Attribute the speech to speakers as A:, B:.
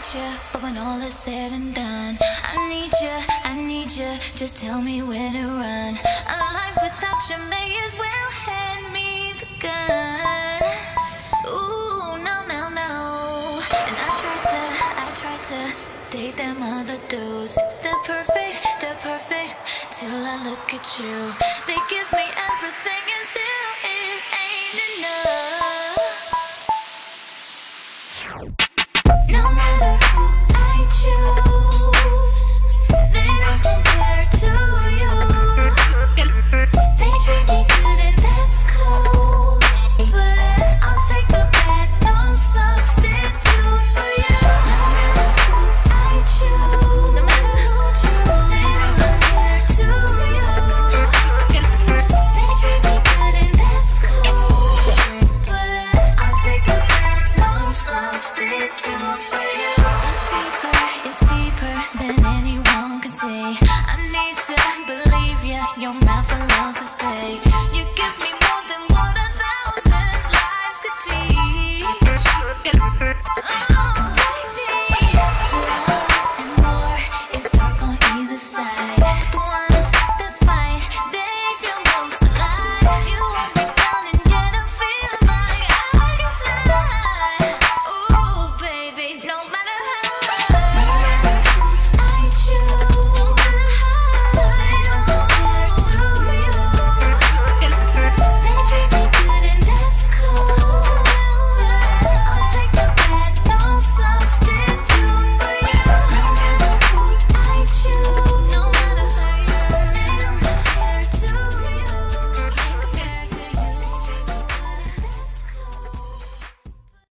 A: hate you, but when all is said and done, I need you, I need you. Just tell me where to run. A life without you may as well hand me the gun. Ooh, no, no, no. And I tried to, I tried to date them other dudes. They're perfect, they're perfect. Till I look at you, they give me everything and still it ain't enough. No matter who I choose, You're to philosophy.